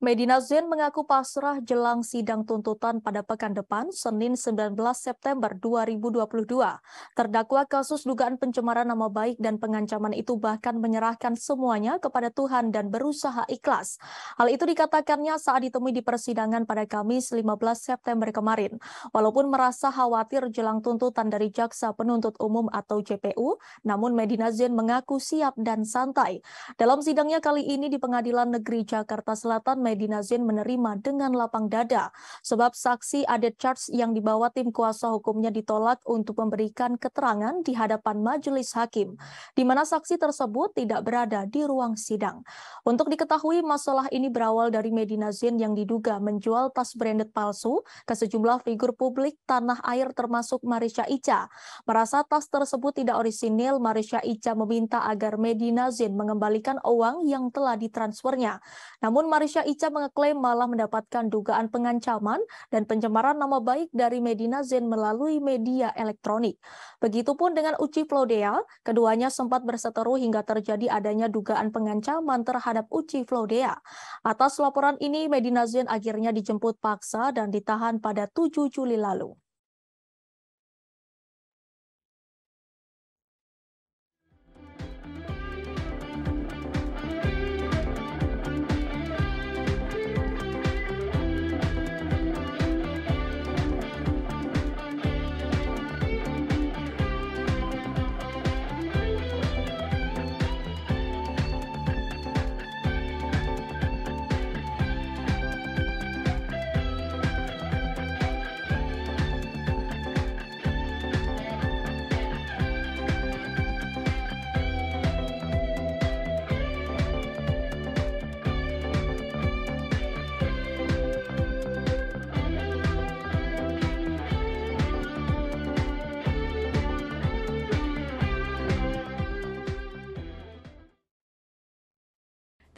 Medina Zain mengaku pasrah jelang sidang tuntutan pada pekan depan, Senin 19 September 2022. Terdakwa kasus dugaan pencemaran nama baik dan pengancaman itu bahkan menyerahkan semuanya kepada Tuhan dan berusaha ikhlas. Hal itu dikatakannya saat ditemui di persidangan pada Kamis 15 September kemarin. Walaupun merasa khawatir jelang tuntutan dari Jaksa Penuntut Umum atau JPU, namun Medina Zain mengaku siap dan santai. Dalam sidangnya kali ini di Pengadilan Negeri Jakarta Selatan, Medina Zain menerima dengan lapang dada sebab saksi Adet Charles yang dibawa tim kuasa hukumnya ditolak untuk memberikan keterangan di hadapan majelis hakim, di mana saksi tersebut tidak berada di ruang sidang. Untuk diketahui masalah ini berawal dari Medina Zain yang diduga menjual tas branded palsu ke sejumlah figur publik tanah air termasuk Marisha Ica. Merasa tas tersebut tidak orisinil, Marisha Ica meminta agar Medina Zain mengembalikan uang yang telah ditransfernya. Namun Marisha Ica Ica mengeklaim malah mendapatkan dugaan pengancaman dan pencemaran nama baik dari Medina Zain melalui media elektronik. Begitupun dengan Uci Flodea, keduanya sempat berseteru hingga terjadi adanya dugaan pengancaman terhadap Uci Flodea. Atas laporan ini, Medina Zain akhirnya dijemput paksa dan ditahan pada 7 Juli lalu.